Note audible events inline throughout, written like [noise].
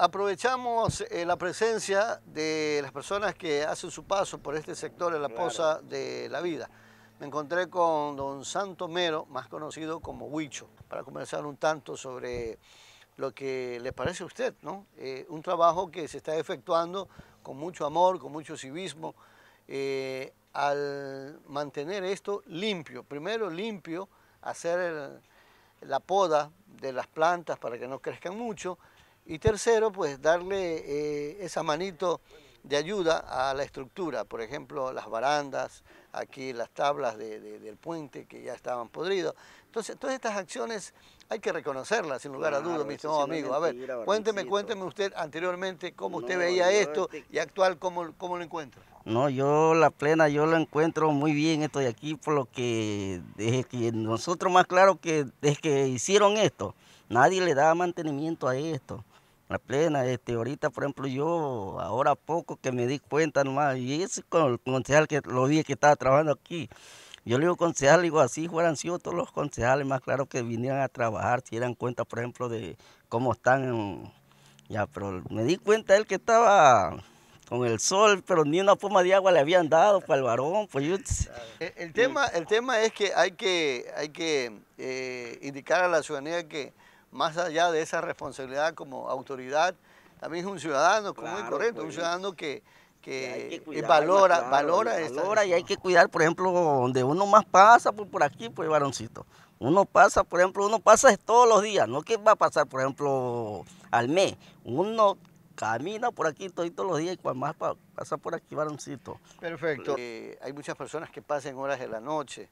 aprovechamos eh, la presencia de las personas que hacen su paso por este sector en la posa de la vida. Me encontré con don Santo Mero, más conocido como Huicho, para conversar un tanto sobre lo que le parece a usted, ¿no? Eh, un trabajo que se está efectuando con mucho amor, con mucho civismo, eh, al mantener esto limpio. Primero limpio, hacer la poda de las plantas para que no crezcan mucho, y tercero, pues darle eh, esa manito de ayuda a la estructura, por ejemplo, las barandas, aquí las tablas del puente que ya estaban podridos. Entonces, todas estas acciones hay que reconocerlas, sin lugar a dudas, mi estimado amigo. A ver, cuénteme, cuénteme usted anteriormente cómo usted veía esto este y actual cómo, cómo lo encuentra. No, yo la plena, yo lo encuentro muy bien esto de aquí, por lo que desde que nosotros más claro que desde que hicieron esto, nadie le da mantenimiento a esto la plena, este, ahorita por ejemplo yo, ahora poco que me di cuenta nomás, y ese con el concejal que lo vi que estaba trabajando aquí, yo le digo concejal, digo así fueran sido todos los concejales más claro que vinieran a trabajar, si dieran cuenta por ejemplo de cómo están, ya, pero me di cuenta él que estaba con el sol, pero ni una poma de agua le habían dado para el varón, pues yo... [laughs] El, tema, el tema es que hay que, hay que eh, indicar a la ciudadanía que más allá de esa responsabilidad como autoridad, también es un ciudadano como muy correcto, un pues. ciudadano que, que, valora, valora, valora y hay que cuidar, por ejemplo, donde uno más pasa por, por aquí, pues varoncito. Uno pasa, por ejemplo, uno pasa todos los días, no que va a pasar, por ejemplo, al mes. Uno camina por aquí todos los días y cuando más pasa por aquí, varoncito. Perfecto. Eh, hay muchas personas que pasan horas de la noche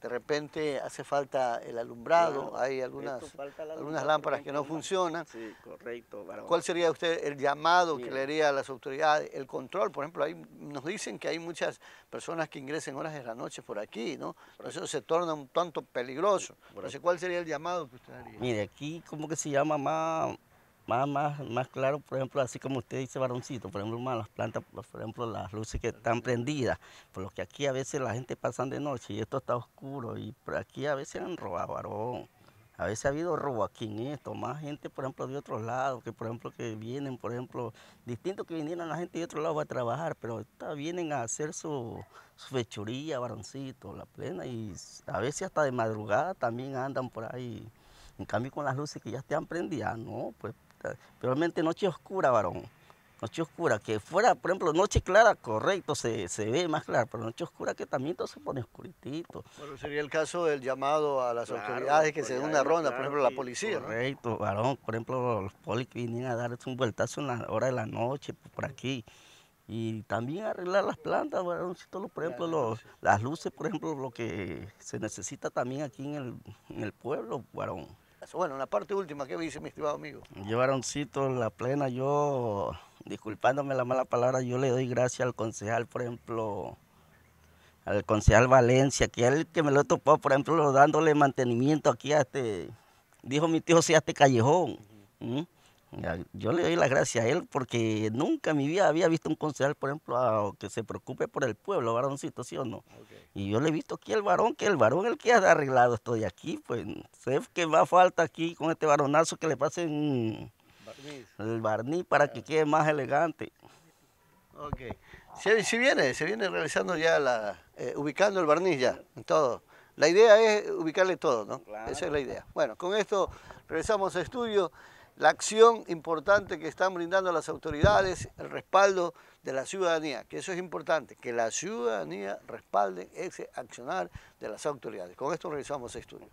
de repente hace falta el alumbrado, hay algunas, algunas lámparas que no funcionan. Sí, correcto. ¿Cuál sería usted el llamado que le haría a las autoridades? El control, por ejemplo, nos dicen que hay muchas personas que ingresen horas de la noche por aquí, ¿no? Eso se torna un tanto peligroso. ¿cuál sería el llamado que usted haría? Mire, aquí como que se llama más más, más, más claro, por ejemplo, así como usted dice, varoncito, por ejemplo, más las plantas, por ejemplo, las luces que están prendidas, por lo que aquí a veces la gente pasa de noche y esto está oscuro y por aquí a veces han robado, varón. A veces ha habido robo aquí en esto, más gente, por ejemplo, de otros lados, que por ejemplo que vienen, por ejemplo, distinto que vinieran la gente de otro lado a trabajar, pero vienen a hacer su, su fechuría, varoncito, la plena, y a veces hasta de madrugada también andan por ahí. En cambio con las luces que ya están prendidas, no, pues Realmente noche oscura, varón. Noche oscura, que fuera, por ejemplo, noche clara, correcto, se, ve más claro, pero noche oscura que también todo se pone oscuritito. Bueno, sería el caso del llamado a las autoridades que se den una ronda, por ejemplo, la policía. Correcto, varón, por ejemplo, los polis que vienen a dar un vueltazo en la hora de la noche, por aquí. Y también arreglar las plantas, varón, por ejemplo, las luces, por ejemplo, lo que se necesita también aquí en el, en el pueblo, varón. Bueno, la parte última, ¿qué dice mi estimado amigo? Yo, varoncito, la plena, yo, disculpándome la mala palabra, yo le doy gracias al concejal, por ejemplo, al concejal Valencia, que él que me lo topó, por ejemplo, dándole mantenimiento aquí a este, dijo mi tío, sí, a este callejón. Yo le doy las gracias a él porque nunca en mi vida había visto un concejal, por ejemplo, que se preocupe por el pueblo, varoncito, ¿sí o no? Y yo le he visto aquí al varón, que el varón el que ha arreglado esto de aquí, pues sé que va a falta aquí con este varonazo que le pasen el barniz para que quede más elegante. Ok. Se, viene, se viene realizando ya la, eh, ubicando el barniz ya, en todo. La idea es ubicarle todo, ¿no? Esa es la idea. Bueno, con esto regresamos a estudio la acción importante que están brindando las autoridades, el respaldo de la ciudadanía, que eso es importante, que la ciudadanía respalde ese accionar de las autoridades. Con esto realizamos el estudio.